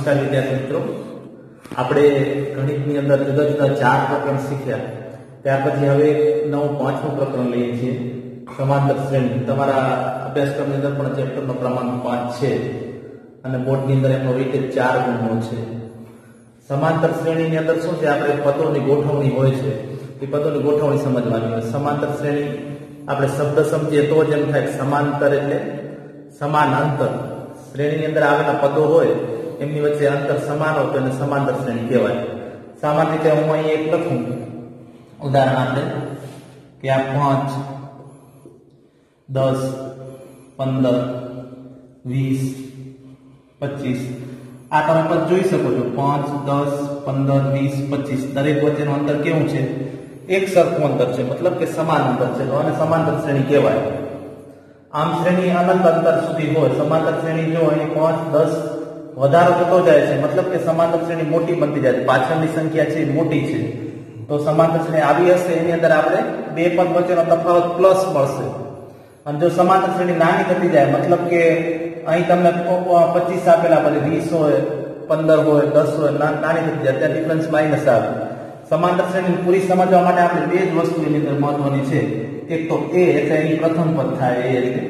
નમસ્કાર વિદ્યાર્થી મિત્રો. આપણે ગણિતની અંદર જુદા જુદા ચાર પ્રકરણ શીખ્યા. ત્યાર પછી હવે નવું પાંચમું પ્રકરણ લઈએ છીએ. સમાંતર શ્રેણી. તમારા અભ્યાસક્રમની અંદર પણ ચેપ્ટરનો ક્રમાંક પાંચ છે અને બોર્ડની અંદર એમનો વેટેજ ચાર ગુણો છે. સમાંતર શ્રેણીની અંદર શું છે? આપણે પદોની ગોઠવણી હોય છે. એ પદોની ગોઠવણી સમજવાની હોય. સમાંતર શ્રેણી આપણે શબ્દ સમજીએ તો જ એમ થાય. સમાંતર એટલે સમાન અંતર શ્રેણીની અંદર આવેલા પદો હોય એમની વચ્ચે અંતર સમાન હોય તો એને સમાંતર શ્રેણી કહેવાય. સામાન્ય રીતે હું અહીં એક લખું. ઉદાહરણ આપણે કે આ પાંચ, દસ, પંદર, વીસ, પચીસ. આ તમે પદ જોઈ શકો છો. પાંચ, દસ, પંદર, વીસ, પચીસ. દરેક વચ્ચેનું અંતર કેવું છે? એક સરખું અંતર છે. મતલબ કે સમાન અંતર છે. તો આને સમાંતર શ્રેણી કહેવાય. આમ શ્રેણી અનંત અંતર સુધી હોય. સમાંતર શ્રેણી જો અહીં પાંચ, દસ વધારો થતો જાય છે. મતલબ કે સમાંતર શ્રેણી મોટી બનતી જાય છે. પાછળની સંખ્યા છે મોટી છે. તો સમાંતર શ્રેણી આવી હશે, એની અંદર આપણે બે પદ વચ્ચેનો તફાવત પ્લસ મળશે. અને જો સમાંતર શ્રેણી નાની થતી જાય, મતલબ કે અહીં તમને પચીસ આપેલા પછી વીસ હોય, પંદર હોય, દસ હોય નાની થતી જાય, ત્યાં ડિફરન્સ માઇનસ આવે. સમાંતર શ્રેણી પૂરી સમજવા માટે આપણે બે જ વસ્તુ એની અંદર મહત્વની છે. એક તો એ એટલે એની પ્રથમ પદ થાય એ રીતે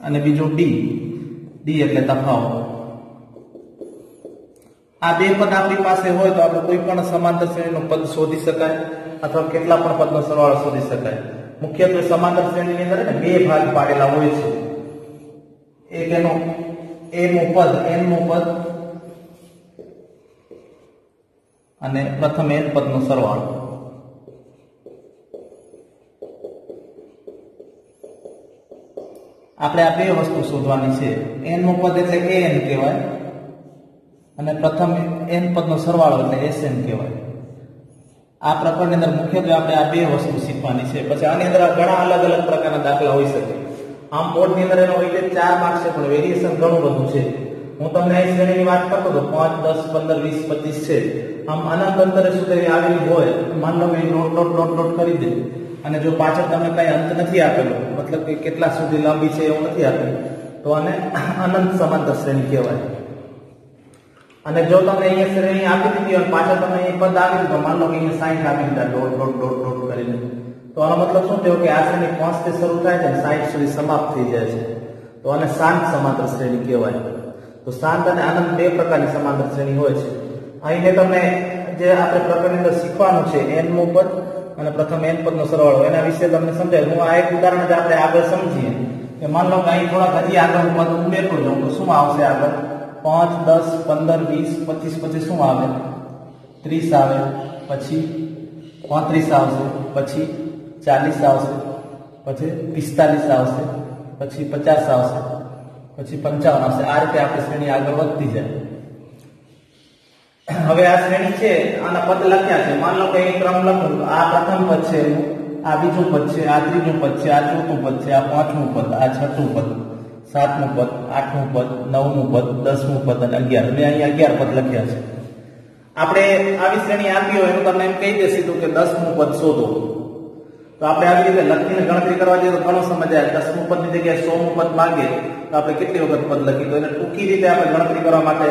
અને બીજું ડી ડી એટલે તફાવત આ બે પદ આપણી પાસે હોય તો આપણે કોઈ પણ સમાંતર શ્રેણીનું પદ શોધી શકાય અથવા કેટલા પણ પદનો સરવાળો શોધી શકાય મુખ્યત્વે સમાંતર શ્રેણીની અંદર બે ભાગ પાડેલા હોય છે એક એનો એ નું પદ એનનું પદ અને પ્રથમ એન પદનો સરવાળો આપણે આ બે વસ્તુ શોધવાની છે. એનનું પદ એટલે એ એન કહેવાય. અને પ્રથમ એન પદનો સરવાળો એટલે એસ એન કહેવાય. આ પ્રકરણની અંદર મુખ્યત્વે આપણે આ બે વસ્તુ શીખવાની છે. પછી આની અંદર ઘણા અલગ અલગ પ્રકારના દાખલા હોઈ શકે. આમ બોર્ડની અંદર એનો એટલે ચાર માર્ક છે, પણ વેરિએશન ઘણું બધું છે. હું તમને અહીં શ્રેણીની વાત કરતો હતો પાંચ, દસ, પંદર, વીસ, પચીસ છે. આમ અનંત અંતરે સુધી આવેલી હોય માન લો કે નોટ નોટ નોટ નોટ કરી દે. અને જો પાછળ તમે કઈ અંત નથી આપેલો, મતલબ કે કેટલા સુધી લાંબી છે એવું નથી આપેલું, તો આને અનંત સમાંતર શ્રેણી કહેવાય. અને જો તમે અહીંયા શ્રેણી આપી દીધી હોય પાછળ તમે અહીં પદ આવી દીધો માન લો કે અહીંયા સાઈઠ આપી દીધા, ડોટ ડોટ ડોટ ડોટ કરીને. તો આનો મતલબ શું થયો કે આ શ્રેણી પાંચ શરૂ થાય છે અને સાઈઠ સુધી સમાપ્ત થઈ જાય છે. તો આને શાંત સમાંતર શ્રેણી કહેવાય. તો શાંત અને આનંદ બે પ્રકારની સમાંતર શ્રેણી હોય છે. અહીં તમે જે આપણે પ્રકરણની અંદર શીખવાનું છે એનનું પદ અને પ્રથમ એન પદનો સરવાળો. એના વિશે તમને સમજાય હું આ એક ઉદાહરણ જ આપણે આગળ સમજીએ. કે માન લો કે અહીં થોડાક હજી આગળ પદ ઉમેરતો જાઉં તો શું આવશે આગળ? પાંચ, દસ, પંદર, વીસ, પચીસ પછી શું આવે? ત્રીસ આવે. પછી પાંત્રીસ આવશે. પછી ચાલીસ આવશે. પછી પિસ્તાલીસ આવશે. પછી પચાસ આવશે. પછી પંચાવન આવશે. આ રીતે આપણી શ્રેણી આગળ વધતી જાય. હવે આ શ્રેણી છે, આના પદ લખ્યા છે. માન લો કે અહીં ક્રમ લખું, આ પ્રથમ પદ છે, આ બીજું પદ છે, આ ત્રીજું પદ છે, આ ચોથું પદ છે, આ પાંચમું પદ, આ છઠ્ઠું પદ, સાતમું પદ, આઠમું પદ, નવમું પદ, દસમું પદ અને અગિયાર. મેં અહીંયા અગિયાર પદ લખ્યા છે. આપણે આવી શ્રેણી આપી હોય એનું તમને એમ કહી દે કે દસમું પદ શોધો. તો આપણે આવી રીતે લખીને ગણતરી કરવા જઈએ તો ઘણો સમજ આવે દસમું પદની જગ્યાએ સોમું પદ માંગે, તો આપણે કેટલી વખત પદ લખી? તો એને ટૂંકી રીતે આપણે ગણતરી કરવા માટે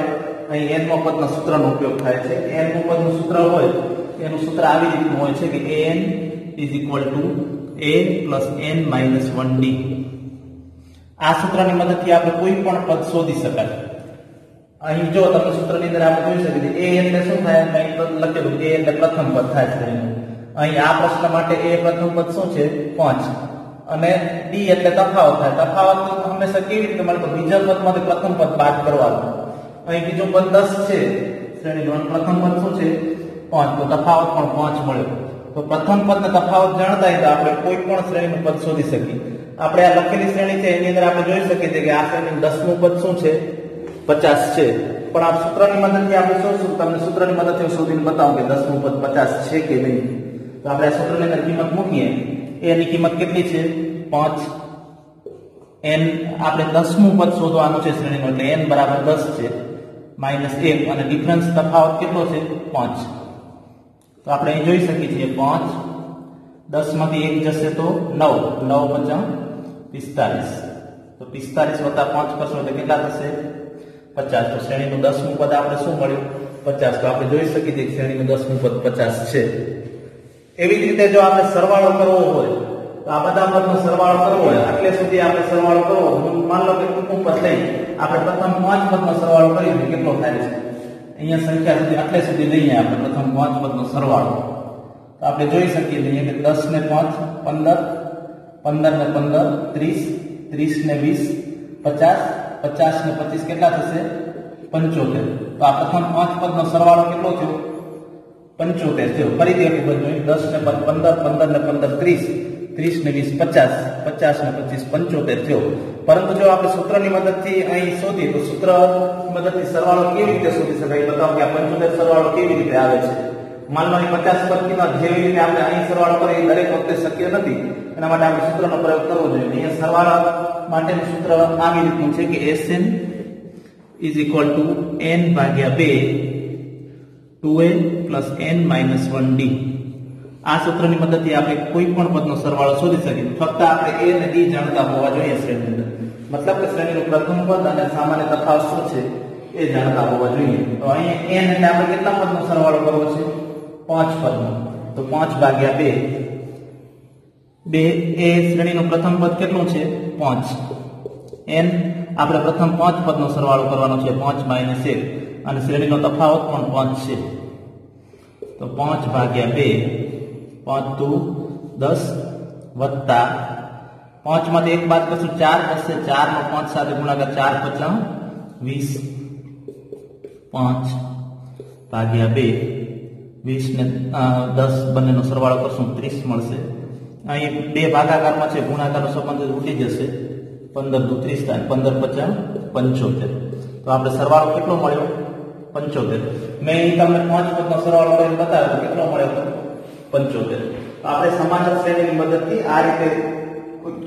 અહીં એનમો પદના સૂત્રનો ઉપયોગ થાય છે. એનમો પદનું સૂત્ર હોય, એનું સૂત્ર આવી રીતનું હોય છે કે N is equal to A plus N minus one D આ સૂત્રની મદદથી આપણે કોઈ પણ પદ શોધી શકાય. અહીં જો તમે સૂત્રની અંદર આપણે જોઈ શકીએ એ એટલે શું થાય? અહીં લખેલું એ એટલે પ્રથમ પદ થાય છે. અહીં આ પ્રશ્ન માટે એ પ્રથમ પદ શું છે? પાંચ. અને ડી એટલે તફાવત થાય. તફાવત હંમેશા કેવી રીતે મળે? તો બીજા પદમાંથી પ્રથમ પદ બાદ કરવાનું. અહીં બીજું પદ દસ છે શ્રેણીનું પ્રથમ પદ શું છે? પાંચ. તો તફાવત પણ પાંચ મળ્યો. તો પ્રથમ પદ તફાવત જાણતા તો આપણે કોઈ પણ શ્રેણીનું પદ શોધી શકીએ. આપણે આ લખેલી શ્રેણી છે, એની અંદર આપણે જોઈ શકીએ છીએ કે આ શ્રેણી દસમું પદ શું છે? પચાસ છે. પણ આ સૂત્રની મદદથી આપણે શું તમને સૂત્રની મદદથી શોધીને બતાવું કે દસમું પદ પચાસ છે કે નહીં. તો આપણે આ સૂત્રની અંદર કિંમત મૂકીએ. એની કિંમત કેટલી છે? પાંચ. એન આપણે દસમું પદ શોધવાનું છે શ્રેણીનું, એટલે એન બરાબર દસ છે. માઇનસ એક અને ડિફરન્સ તફાવત કેટલો છે? પાંચ. તો આપણે અહીં જોઈ શકીએ છીએ પાંચ. દસમાંથી એક જશે તો નવ. નવ પચાસ પિસ્તાલીસ. તો પિસ્તાલીસ વત્તા પાંચ કરશો એટલે કેટલા થશે? પચાસ. તો શ્રેણીનું દસમું પદ આપણે શું મળ્યું? પચાસ. તો આપણે જોઈ શકીએ છીએ શ્રેણીનું દસમું પદ પચાસ છે. એવી જ રીતે જો આપણે સરવાળો કરવો હોય તો આ બધા પદનો સરવાળો કરવો હોય આટલે સુધી આપણે સરવાળો કરવો હું માન લો કે ટૂંકું પદ લઈ, આપણે પ્રથમ પાંચ પદનો સરવાળો કરીએ તો કેટલો થાય છે? અહીંયા સંખ્યા સુધી, આટલે સુધી લઈએ આપણે પ્રથમ પાંચ પદનો સરવાળો. તો આપણે જોઈ શકીએ છીએ કે દસ ને પાંચ, પંદર પંદર ને પંદર, ત્રીસ ત્રીસ ને વીસ, પચાસ પચાસ ને પચીસ કેટલા થશે? પંચોતેર. તો આ પ્રથમ પાંચ પદનો સરવાળો કેટલો થયો? પંચોતેર થયો. ફરીથી એટલું બધું દસ ને પદ પંદર પંદર ને પંદર, ત્રીસ. ત્રીસ ને વીસ, પચાસ પચાસ ને પચીસ, પંચોતેર થયો. પરંતુ જો આપણે સૂત્રની મદદથી અહીં શોધીએ, તો સૂત્ર મદદથી સરવાળો કેવી રીતે શોધી શકાય? બતાવો કે આ પંચોતેર સરવાળો કેવી રીતે આવે છે? માનવાની પચાસ પદકીનો જેવી રીતે આપણે અહીં સરવાળો કરીએ દરેક વખતે શક્ય નથી. એના માટે આપણે સૂત્રનો પ્રયોગ કરવો જોઈએ. અહીંયા સરવાળા માટેનું સૂત્ર આવી રીતનું છે કે S N is equal to N ભાગ્યા બે, two A plus N minus one D આ સૂત્રની મદદથી આપણે કોઈ પણ પદનો સરવાળો શોધી શકીએ. ફક્ત આપણે એ અને ડી જાણતા હોવા જોઈએ શ્રેણી મતલબ કે શ્રેણીનું પ્રથમ પદ અને સામાન્ય તફાવત શું છે એ જાણતા હોવા જોઈએ. તો અહીંયા એન એટલે આપણે કેટલા પદનો સરવાળો કરવો છે? પાંચ પદનો. તો પાંચ ભાગ્યા બે. બે એ શ્રેણીનું પ્રથમ પદ કેટલું છે? પાંચ. એન આપણે પ્રથમ પાંચ પદનો સરવાળો કરવાનો છે, પાંચ માઇનસ એક. અને શ્રેણીનો તફાવત પણ પાંચ છે. તો પાંચ ભાગ્યા બે. પાંચ દુ દસ વત્તા પાંચમાંથી એક બાદ કરશું ચાર બચશે ચારનો પાંચ સાથે ગુણાકાર ચાર પચાસ વીસ પાંચ ભાગ્યા બે વીસ ને અ, દસ બંનેનો સરવાળો કરશું ત્રીસ મળશે અહીં બે ભાગાકારમાં છે ગુણાકારનો સંબંધ ઉઠી જશે પંદર દુ ત્રીસ થાય પંદર પચાસ પંચોતેર તો આપણે સરવાળો કેટલો મળ્યો પંચોતેર મેં અહીં તમને પાંચ પદનો સરવાળો કરીને બતાવ્યો તો કેટલો મળ્યો? પંચોતેર. તો આપણે સમાંતર શ્રેણીની મદદથી આ રીતે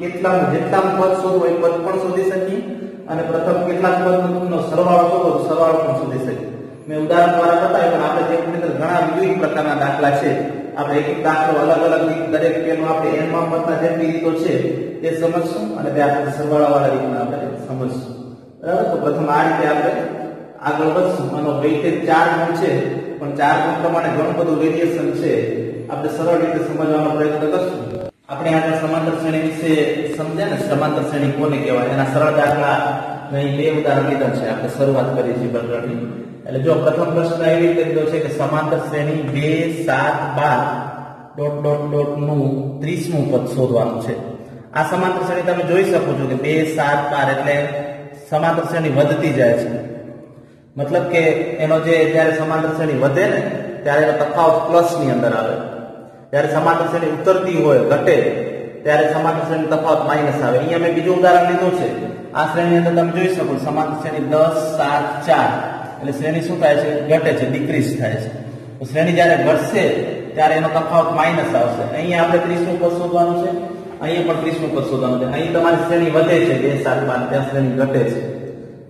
કેટલા જેટલા પદ શોધવું એ પદ પણ શોધી શકીએ. અને પ્રથમ કેટલાક પદનો સરવાળો શોધો તો સરવાળો પણ શોધી શકીએ. મેં ઉદાહરણ દ્વારા બતાવ્યું, પણ આપણે જે અંદર ઘણા વિવિધ પ્રકારના દાખલા છે. આપણે એક એક દાખલો અલગ અલગ દરેક પેનો આપણે એમાં પડતા જેટલી રીતો છે એ સમજશું અને ત્યાર પછી સરવાળાવાળા રીતના આપણે સમજશું. બરાબર? તો પ્રથમ આ રીતે આપણે આગળ વધશું. આનો વેઇટેજ ચાર ગુણ છે, પણ ચાર ગુણ પ્રમાણે ઘણું બધું વેરિએશન છે. આપણે સરળ રીતે સમજવાનો પ્રયત્ન કરશું. આપણે આજે સમાંતર શ્રેણી વિશે સમજ્યા ને? સમાંતર શ્રેણી કોને કહેવાય? એના સરળ દાખલા અહીં બે ઉદાહરણ લીધા છે. આપણે શરૂઆત કરીએ છીએ પ્રકરણની એટલે જો પ્રથમ પ્રશ્ન એવી રીતે લીધો છે કે સમાંતર શ્રેણી બે, સાત, બાર ડોટ ડોટ ડોટનું ત્રીસમું પદ શોધવાનું છે. આ સમાંતર શ્રેણી તમે જોઈ શકો છો કે બે, સાત, બાર એટલે સમાંતર શ્રેણી વધતી જાય છે. મતલબ કે એનો જે જ્યારે સમાંતર શ્રેણી વધે ને, ત્યારે એનો તફાવત પ્લસની અંદર આવે. જ્યારે સમાંતર શ્રેણી ઉતરતી હોય, ઘટે, ત્યારે સમાંતર શ્રેણી તફાવત માઇનસ આવે. અહીંયા મેં બીજું ઉદાહરણ લીધું છે. આ શ્રેણી અંદર તમે જોઈ શકો સમાંતર શ્રેણી દસ, સાત, ચાર. એટલે શ્રેણી શું થાય છે? ઘટે છે ડિક્રીઝ થાય છે. શ્રેણી જ્યારે ઘટશે, ત્યારે એનો તફાવત માઇનસ આવશે. અહીંયા આપણે ત્રીસનું પદ શોધવાનું છે. અહીંયા પણ ત્રીસનું પદ શોધવાનું છે. અહીં તમારી શ્રેણી વધે છે, બે, સાત, બાર, ત્યાં શ્રેણી ઘટે છે.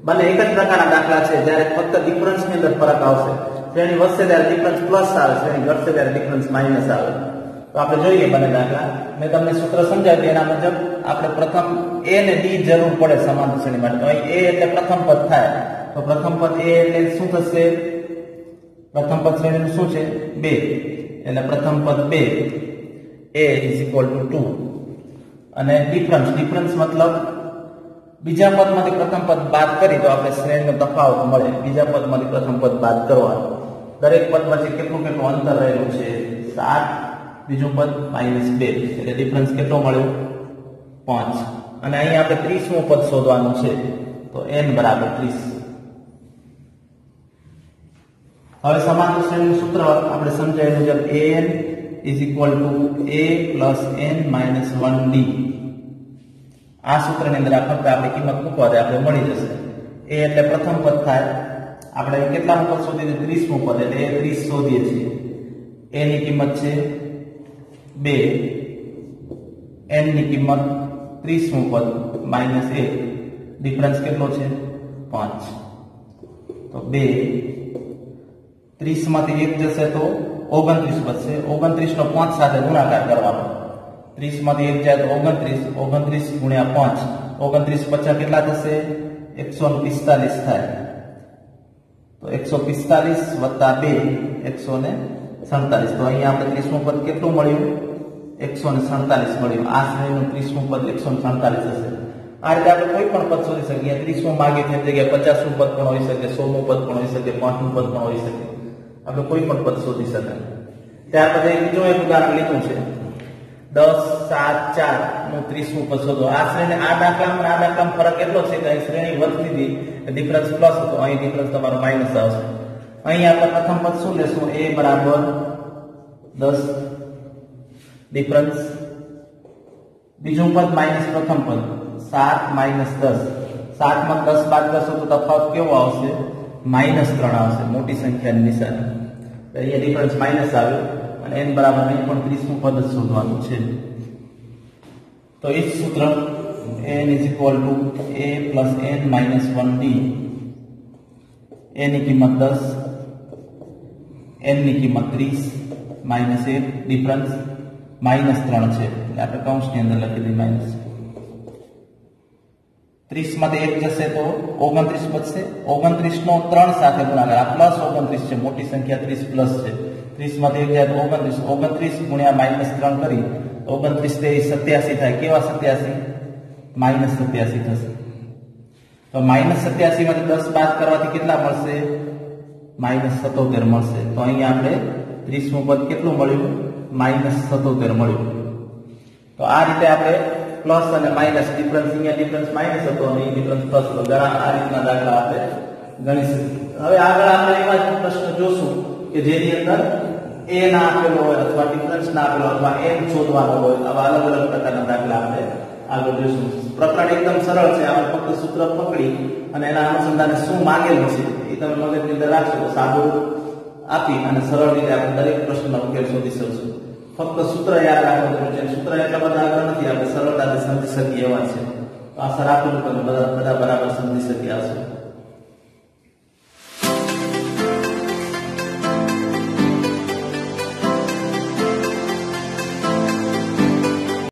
બંને એક જ પ્રકારના દાખલા છે, જ્યારે ફક્ત ડિફરન્સની અંદર ફરક આવશે. શ્રેણી વધશે ત્યારે ડિફરન્સ પ્લસ આવે, શ્રેણી ઘટશે ત્યારે ડિફરન્સ માઇનસ આવે. તો આપણે જોઈએ બને દાખલા. મેં તમને સૂત્ર સમજાવ્યું એના મુજબ આપણે પ્રથમ એ ને ડી જરૂર પડે સમાન શ્રેણી માટે. તો એ એટલે પ્રથમ પદ થાય. તો પ્રથમ પદ એ એટલે શું થશે? પ્રથમ પદ શ્રેણીનું શું છે? બે. એટલે પ્રથમ પદ બે. A is equal to two અને ડિફરન્સ ડિફરન્સ મતલબ બીજા પદમાંથી પ્રથમ પદ બાદ કરી તો આપણે શ્રેણીનો તફાવત મળે. બીજા પદમાંથી પ્રથમ પદ બાદ કરવાનું. દરેક પદ વચ્ચે કેટલું કેટલું અંતર રહેલું છે? સાત. બીજું પદ માઇનસ બે. એટલે ડિફરન્સ કેટલો મળ્યો? પાંચ. અને અહીં આપણે ત્રીસમું પદ શોધવાનું છે. તો એન બરાબર ત્રીસ. હવે સમાન શ્રેણીનું સૂત્ર આપણે સમજાય મુજબ A N is equal to A plus N minus one D આ સૂત્રની અંદર આ ફક્ત આપણે કિંમત મૂકવા આપણે મળી જશે. એ એટલે પ્રથમ પદ થાય. આપણે કેટલામું પદ શોધીએ ત્રીસમું પદ. એટલે એ ત્રીસ શોધીએ છીએ. એની કિંમત છે બે એનની કિંમત ત્રીસમું પદ માઇનસ એક ડિફરન્સ કેટલો છે? પાંચ. તો બે ત્રીસમાંથી એક જશે તો ઓગણત્રીસ બચશે ઓગણત્રીસ નો પાંચ સાથે ગુણાકાર કરવાનો. ત્રીસમાંથી એક જાય તો ઓગણત્રીસ. ઓગણત્રીસ ગુણ્યા પાંચ. ઓગણત્રીસ પચાસ કેટલા થશે? એકસો પિસ્તાલીસ થાય. તો એકસો પિસ્તાલીસ વત્તા બે, એકસો ને સડતાલીસ. તો અહીંયા આપણે ત્રીસમું પદ કેટલું મળ્યું? એકસો ને સડતાલીસ મળ્યું. આ શ્રેણીનું ત્રીસમું પદ એકસો ને સડતાલીસ હશે. આ રીતે આપણે કોઈ પણ પદ શોધી શકીએ. ત્રીસમું માગી થઈ જગ્યાએ પચાસમું પદ પણ હોઈ શકે, સોમું પદ પણ હોઈ શકે, પાંચમું પદ પણ હોઈ શકે. આપણે કોઈ પણ પદ શોધી શકાય. ત્યાર પછી બીજું એક ઉદાહરણ લીધું છે. દસ, સાત, ચારનું ત્રીસમું પદ શોધો. આ શ્રેણી, આ દાખલામાં આ દાખલામાં ફરક એટલો છે કે અહીં શ્રેણી વધતી હતી ડિફરન્સ પ્લસ હતો. અહીં ડિફરન્સ તમારો માઇનસ આવશે. અહીં આપણે પ્રથમ પદ શું લેશું? એ બરાબર દસ ડિફરન્સ બીજું પદ માઇનસ પ્રથમ પદ, સાત માઇનસ દસ. સાતમાં દસ બાદ કરશો તો તફાવત કેવો આવશે? માઇનસ ત્રણ આવશે, મોટી સંખ્યાની નિશાની. તો અહીંયા ડિફરન્સ માઇનસ આવ્યો અને એન બરાબર અહીં પણ ત્રીસમું પદ શોધવાનું છે. તો એ જ સૂત્ર, n is equal to a plus n minus 1d a ની કિંમત દસ n ની કિંમત ત્રીસ માઇનસ એક ડિફરન્સ માઇનસ ત્રણ છે. એટલે આપણે કૌંસની અંદર લખી દઈએ માઇનસ. ત્રીસમાંથી એક જશે તો ઓગણત્રીસ બચશે ઓગણત્રીસ નો ત્રણ સાથે ગુણાકાર. આ પ્લસ ઓગણત્રીસ છે. મોટી સંખ્યા ત્રીસ પ્લસ છે. ત્રીસમાંથી 1 જાય તો ઓગણત્રીસ. ઓગણત્રીસ ગુણ્યા માઇનસ ત્રણ કરી. ઓગણત્રીસ તે સત્યાસી થાય. કેવા સત્યાસી? માઇનસ સત્યાસી થશે. તો માઇનસ સત્યાસી માંથી દસ બાદ કરવાથી કેટલા મળશે? માઇનસ સત્તોતેર મળશે. તો અહીંયા આપણે ત્રીસમું પદ કેટલું મળ્યું? માઇનસ સત્તોતેર મળ્યું. તો આ રીતે આપણે પ્લસ અને માઇનસ ડિફરન્સ, અહીંયા ડિફરન્સ માઇનસ હતો અને ડિફરન્સ પ્લસ હતો. ઘણા આ રીતના દાખલા આપણે ગણી શકીએ. હવે આગળ આપણે એવા જ પ્રશ્ન જોશું કે જેની અંદર એ ના આપેલો હોય અથવા ડિફરન્સ ના આપેલો અથવા એમ શોધવાનો હોય, આવા અલગ અલગ પ્રકારના દાખલા આપણે આગળ જોઈશું. પ્રકરણ એકદમ સરળ છે. આપણે ફક્ત સૂત્ર પકડી અને એના અનુસંધાને શું માંગેલું છે એ તમે મગજની અંદર રાખશો તો આપી અને સરળ રીતે આપણે દરેક પ્રશ્નનો ઉકેલ શોધી શકશું. ફક્ત સૂત્ર યાદ રાખવાનું છે સૂત્ર એટલા બધા આગળ નથી, આપણે સરળતાથી સમજી શકીએ એવા છે. તો આશા રાખું તમે બધા બરાબર સમજી શક્યા હશે.